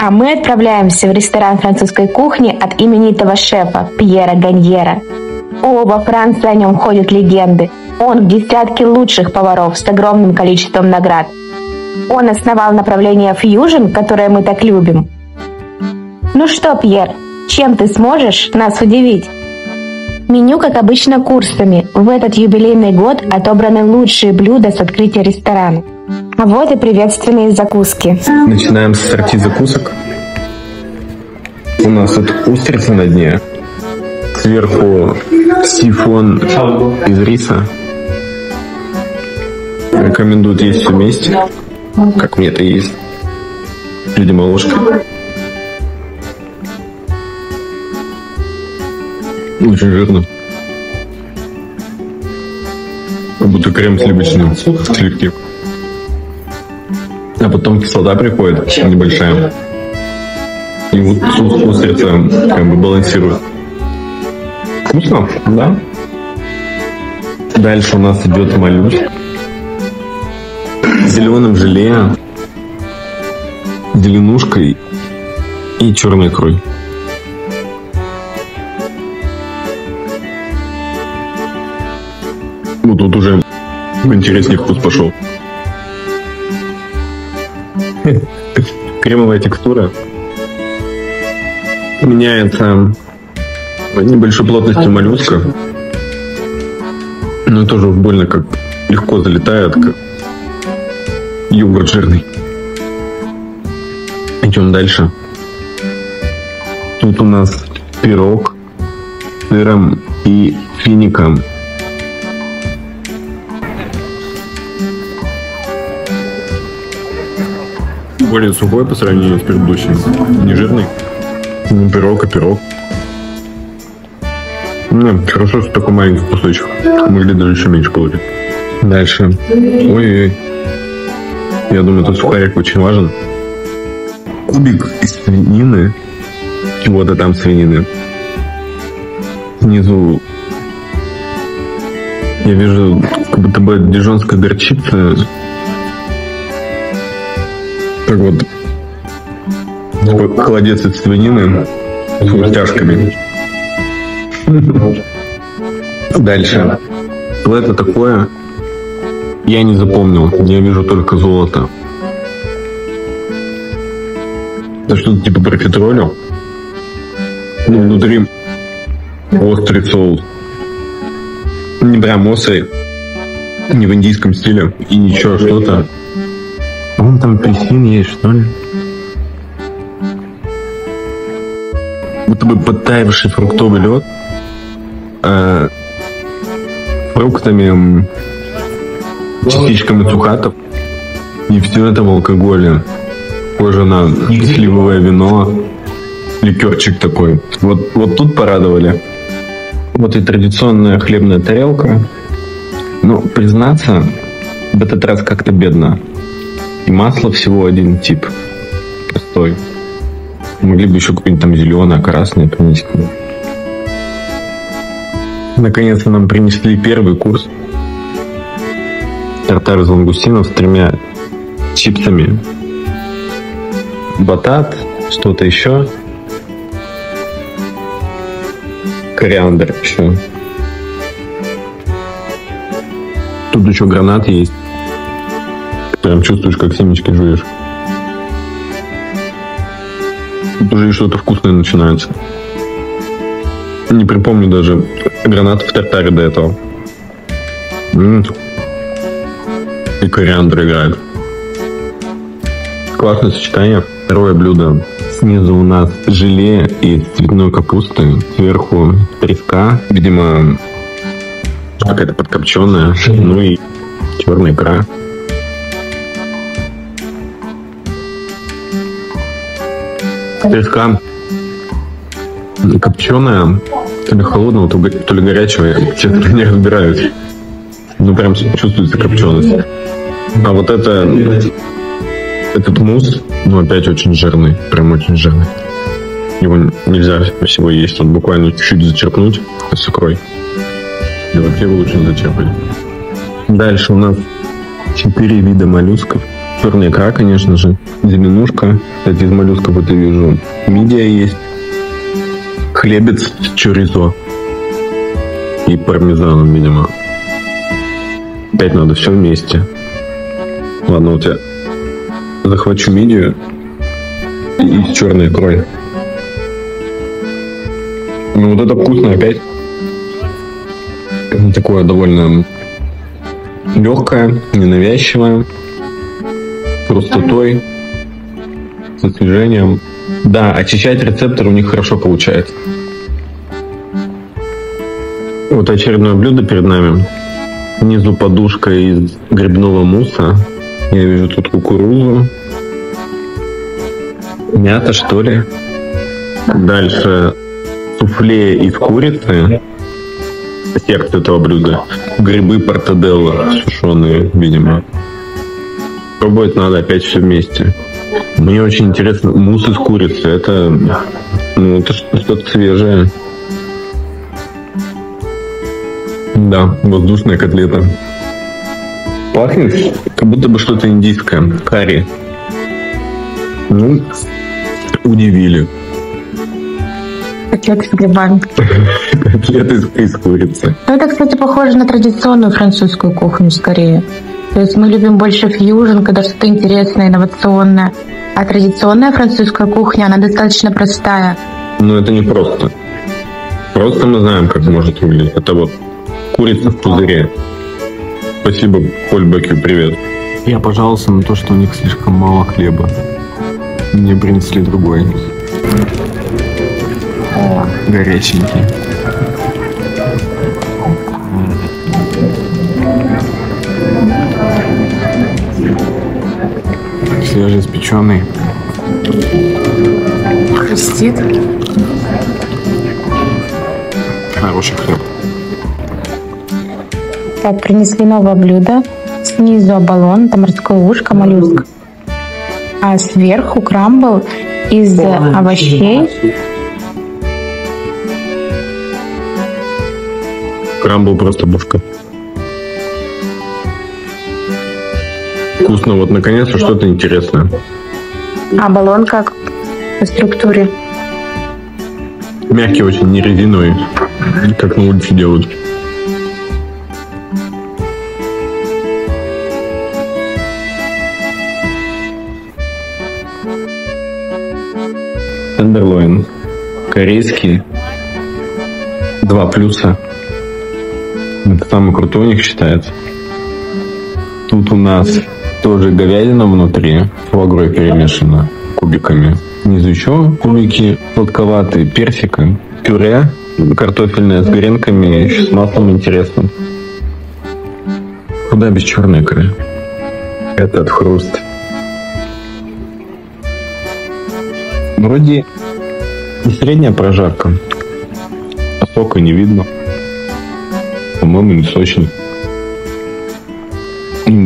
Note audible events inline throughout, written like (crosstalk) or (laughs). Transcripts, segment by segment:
А мы отправляемся в ресторан французской кухни от именитого шефа Пьера Ганьера. О, во Франции о нем ходят легенды. Он в десятке лучших поваров с огромным количеством наград. Он основал направление фьюжн, которое мы так любим. Ну что, Пьер, чем ты сможешь нас удивить? Меню, как обычно, курсами. В этот юбилейный год отобраны лучшие блюда с открытия ресторана. А вот и приветственные закуски. Начинаем с сорти закусок. У нас тут устрица на дне. Сверху сифон из риса. Рекомендуют есть все вместе. Как мне это есть. Видимо, ложка. Очень жирно. Как будто крем сливочный, сливки. А потом кислота приходит небольшая. И вот устрица как бы балансирует. Вкусно, да? Дальше у нас идет моллюск. Зеленым желе, зеленушкой и черной икрой. Вот тут уже интереснее вкус пошел. Кремовая текстура меняется небольшой плотностью моллюска. Но тоже уж больно как легко залетает, как йогурт жирный. Идем дальше. Тут у нас пирог с сыром и фиником. Более сухой по сравнению с предыдущим. Не жирный. Ну, пирог и пирог. Ну, хорошо, что такой маленький кусочек. Могли даже еще меньше получить. Дальше. Ой-ой. Я думаю, тут сухарик очень важен. Кубик из свинины. Чего-то там свинины. Снизу я вижу как будто бы дижонская горчица так вот, холодец из свинины с хрустяшками. Дальше. Что это такое? Я не запомнил. Я вижу только золото. Это что-то типа профитролю. Ну, внутри острый соус. Не прям острый. Не в индийском стиле. И ничего, что-то. Вон там апельсин есть, что ли? Будто бы подтаявший фруктовый лед э, фруктами, частичками цукатов. И все это в алкоголе. Похоже на сливовое вино. Ликерчик такой. Вот, вот тут порадовали. Вот и традиционная хлебная тарелка. Но, признаться, в этот раз как-то бедно. И масло всего один тип. Простой. Могли бы еще купить там зеленое, красное принести. Наконец-то нам принесли первый курс. Тартар из лангустинов с тремя чипсами. Батат, что-то еще. Кориандр еще. Тут еще гранат есть. Прям чувствуешь, как семечки жуешь. Тут уже что-то вкусное начинается. Не припомню даже гранат в тартаре до этого. М-м. И кориандр играет. Классное сочетание. Второе блюдо. Снизу у нас желе из цветной капусты. Сверху треска. Видимо, какая-то подкопченая. Ну и черная икра. Треска копченая, то ли холодного, то ли горячего, я, честно, не разбираюсь. Ну, прям чувствуется копченость. А вот это, этот мусс, ну, опять очень жирный, прям очень жирный. Его нельзя всего есть, он буквально чуть-чуть зачерпнуть с икрой. И вообще его лучше зачерпать. Дальше у нас четыре вида моллюсков. Черная икра, конечно же. Зеленушка. Кстати, из моллюсков я вижу. Мидия есть. Хлебец с чуризо. И пармезаном, видимо. Опять надо все вместе. Ладно, вот я захвачу мидию и с черной икрой. Ну вот это вкусно опять. Такое довольно легкое, ненавязчивое, простотой, с освежением. Да, очищать рецепторы у них хорошо получается. Вот очередное блюдо перед нами. Внизу подушка из грибного мусса. Я вижу тут кукурузу. Мята, что ли? Дальше суфле из курицы. Сердце этого блюда. Грибы портаделла сушеные, видимо. Пробовать надо опять все вместе. Мне очень интересно, мусс из курицы. Это, ну, это что-то свежее. Да, воздушная котлета. Пахнет, как будто бы что-то индийское. Карри. Ну, удивили. Котлеты с грибами. (laughs) Котлеты из, из курицы. Ну, это, кстати, похоже на традиционную французскую кухню скорее. То есть мы любим больше фьюжн, когда что-то интересное, инновационное. А традиционная французская кухня, она достаточно простая. Но это не просто. Просто мы знаем, как может выглядеть. Это вот курица в пузыре. Спасибо, Поль Бекки, привет. Я пожаловался на то, что у них слишком мало хлеба. Мне принесли другой. Горяченький. Свежеиспеченный. Хрустит. Хороший хлеб. Так, принесли новое блюдо. Снизу оболон, это морское ушко, моллюск. А сверху крамбл из овощей. Крамбл просто бушка. Вкусно, вот наконец-то что-то интересное. А баллон как по структуре? Мягкий очень, не резиновый. Как на улице делают. Тендерлойн. Корейский. Два плюса. Это самый крутой у них считается. Тут у нас тоже говядина внутри, фуагрой перемешана кубиками. Внизу еще кубики сладковатые, персика, пюре картофельное с гренками, еще с маслом интересным. Куда без черной икры? Этот хруст. Вроде и средняя прожарка. А сока не видно. По-моему, не сочный.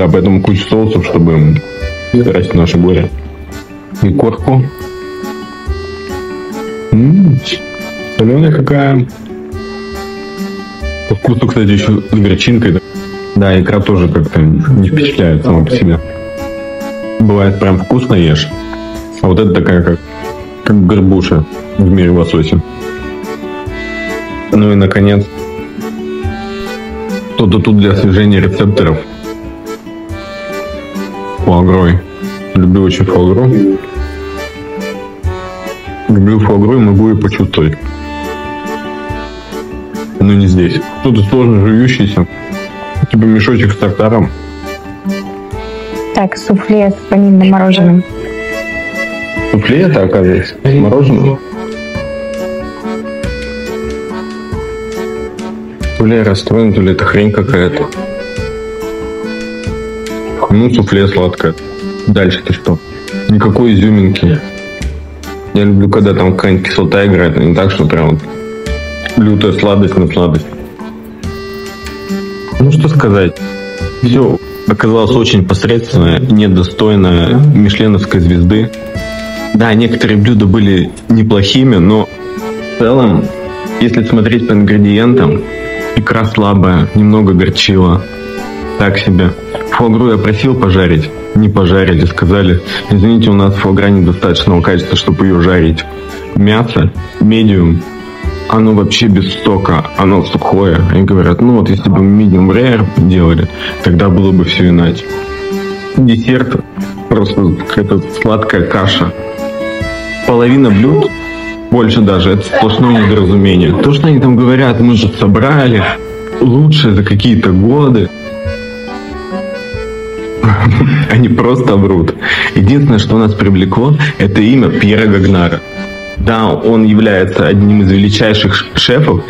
Да, поэтому куча соусов, чтобы скрасить наше горе. И корку. М-м, соленая какая. По вкусу, кстати, еще с горчинкой. Да, икра тоже как-то не впечатляет сама по себе. Бывает прям вкусно ешь. А вот это такая как, как горбуша в мире лосося. Ну и наконец, что-то тут для освежения рецепторов. Фуагрой. Люблю очень фуагру. Люблю фуагру и могу ее почувствовать. Но не здесь. Что-то сложно жующийся. Типа мешочек с тартаром. Так, суфле с ванильным мороженым. Суфле это, оказывается, с мороженым. То ли я расстроен, то ли это хрень какая-то. Ну, суфле сладкое. Дальше-то что? Никакой изюминки. Я люблю, когда там какая-нибудь кислота играет, а не так, что прям вот лютая сладость на сладость. Ну, что сказать. Все оказалось очень посредственно, недостойно мишленовской звезды. Да, некоторые блюда были неплохими, но в целом, если смотреть по ингредиентам, икра слабая, немного горчила, так себе. Фуагру я просил пожарить, не пожарили, сказали, извините, у нас фуагра недостаточного качества, чтобы ее жарить. Мясо медиум, оно вообще без сока, оно сухое. Они говорят, ну вот если бы medium rare делали, тогда было бы все иначе. Десерт просто какая-то сладкая каша. Половина блюд, больше даже, это сплошное недоразумение. То, что они там говорят, мы тут собрали, лучше за какие-то годы. (laughs) Они просто врут. Единственное, что нас привлекло, это имя Пьера Гагнара. Да, он является одним из величайших шефов,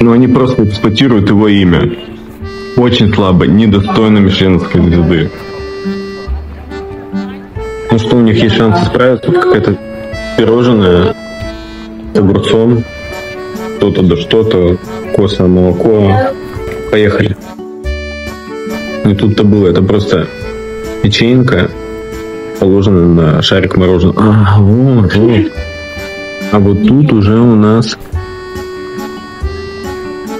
но они просто эксплуатируют его имя. Очень слабо, недостойно Мишленовской звезды. Ну что, у них есть шансы справиться? Какая-то пирожное с огурцом, что-то да что-то, костное молоко. Поехали. Не тут-то было, это просто печенька, положена на шарик мороженого. А, вот, вот. А вот тут уже у нас...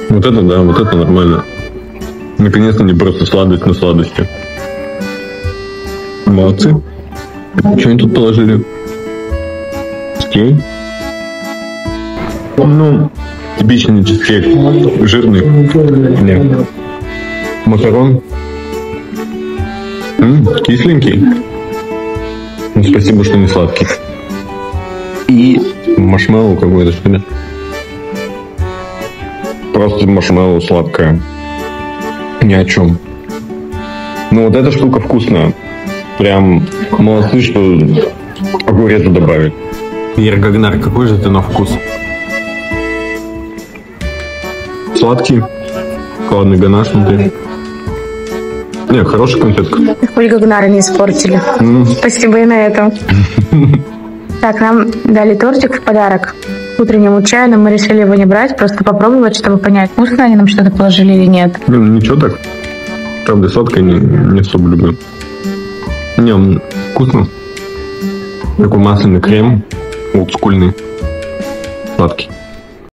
Вот это да, вот это нормально. Наконец-то не просто сладость на сладости. Молодцы. Что они тут положили? Чизкейк? Ну, типичный чизкейк. Жирный. Нет. Макарон. М, кисленький. Ну, спасибо, что не сладкий. И маршмеллоу какой-то, что ли? Просто маршмеллоу сладкое. Ни о чем. Ну, вот эта штука вкусная. Прям молодцы, что огурец добавили. Пьер Гагнар, какой же ты на вкус? Сладкий. Холодный ганаш внутри. Не, хорошая конфетка. Хоть Гагнара не испортили. М, Спасибо и на этом. (laughs) Так, нам дали тортик в подарок к утреннему чаю, но мы решили его не брать, просто попробовать, чтобы понять, вкусно они нам что-то положили или нет. блин, ничего так. Правда, сладкое не, не особо люблю. Не, м, вкусно. Такой масляный крем. Олдскульный. Сладкий.